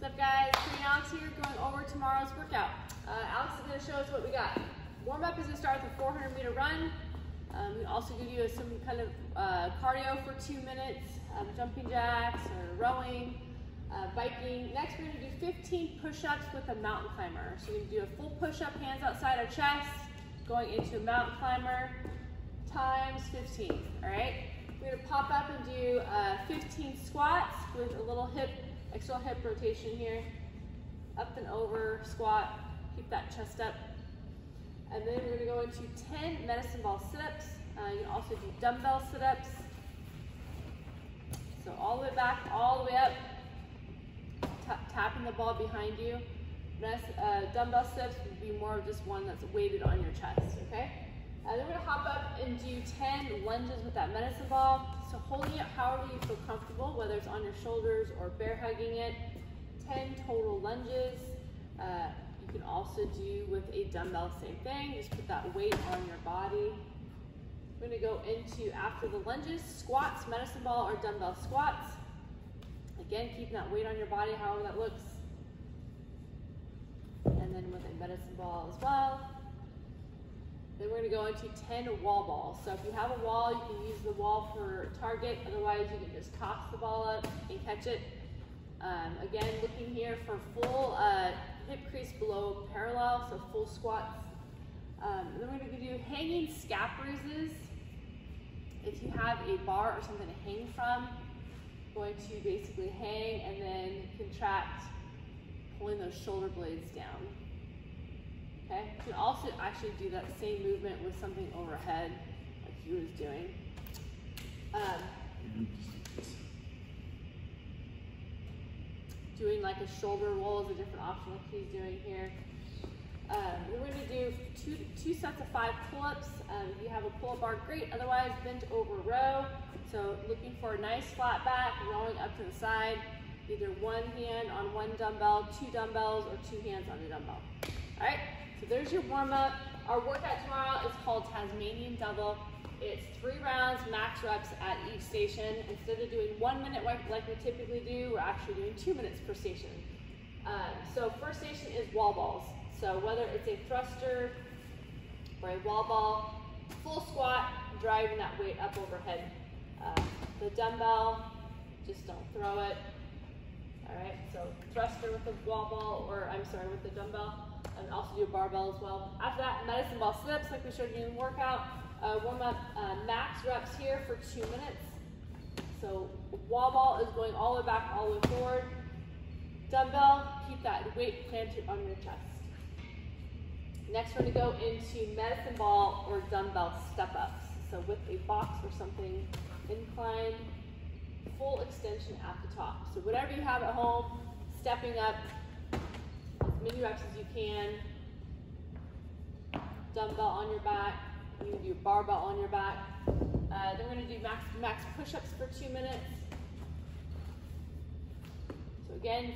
What's up guys, Korean Alex here, going over tomorrow's workout. Uh, Alex is going to show us what we got. Warm up is to start with a 400 meter run. Um, we also give you some kind of uh, cardio for two minutes, um, jumping jacks or rowing, uh, biking. Next we're going to do 15 push-ups with a mountain climber. So we're to do a full push-up, hands outside our chest, going into a mountain climber, times 15, all right? We're gonna pop up and do uh, 15 squats with a little hip, extra hip rotation here. Up and over, squat, keep that chest up. And then we're gonna go into 10 medicine ball sit-ups. Uh, you can also do dumbbell sit-ups. So all the way back, all the way up, tapping the ball behind you. Uh, dumbbell sit-ups would be more of just one that's weighted on your chest, okay? And then do 10 lunges with that medicine ball. So holding it however you feel comfortable, whether it's on your shoulders or bear hugging it. 10 total lunges. Uh, you can also do with a dumbbell, same thing. Just put that weight on your body. We're gonna go into, after the lunges, squats, medicine ball or dumbbell squats. Again, keeping that weight on your body, however that looks. And then with a medicine ball as well. Then we're gonna go into 10 wall balls. So if you have a wall, you can use the wall for target. Otherwise, you can just toss the ball up and catch it. Um, again, looking here for full uh, hip crease below parallel, so full squats. Um, then we're gonna do hanging scap raises. If you have a bar or something to hang from, going to basically hang and then contract, pulling those shoulder blades down. Okay, you can also actually do that same movement with something overhead, like he was doing. Um, doing like a shoulder roll is a different option like he's doing here. Um, we're going to do two, two sets of five pull-ups. Um, if you have a pull-up bar, great. Otherwise, bent over row. So looking for a nice flat back, rolling up to the side. Either one hand on one dumbbell, two dumbbells, or two hands on a dumbbell. All right? So there's your warm up. Our workout tomorrow is called Tasmanian Double. It's three rounds, max reps at each station. Instead of doing one minute like we typically do, we're actually doing two minutes per station. Um, so first station is wall balls. So whether it's a thruster or a wall ball, full squat, driving that weight up overhead. Uh, the dumbbell, just don't throw it. All right, so thruster with the wall ball, or I'm sorry, with the dumbbell and also do a barbell as well. After that, medicine ball sit-ups like we showed you in the workout. Uh, warm up uh, max reps here for two minutes. So wall ball is going all the way back, all the way forward. Dumbbell, keep that weight planted on your chest. Next, we're gonna go into medicine ball or dumbbell step-ups. So with a box or something, incline, full extension at the top. So whatever you have at home, stepping up, many reps as you can. Dumbbell on your back. You can do barbell on your back. Uh, then we're gonna do max, max push-ups for two minutes. So again,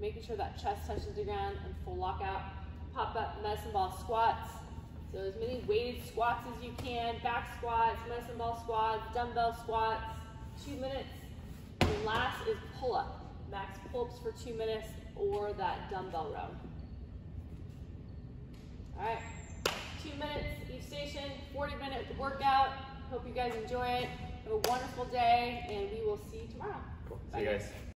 making sure that chest touches the ground and full lockout. Pop up medicine ball squats. So as many weighted squats as you can, back squats, medicine ball squats, dumbbell squats, two minutes. And last is pull-up. Pull-ups for two minutes or that dumbbell row. All right, two minutes each station, 40 minute workout. Hope you guys enjoy it. Have a wonderful day, and we will see you tomorrow. Cool. See you guys.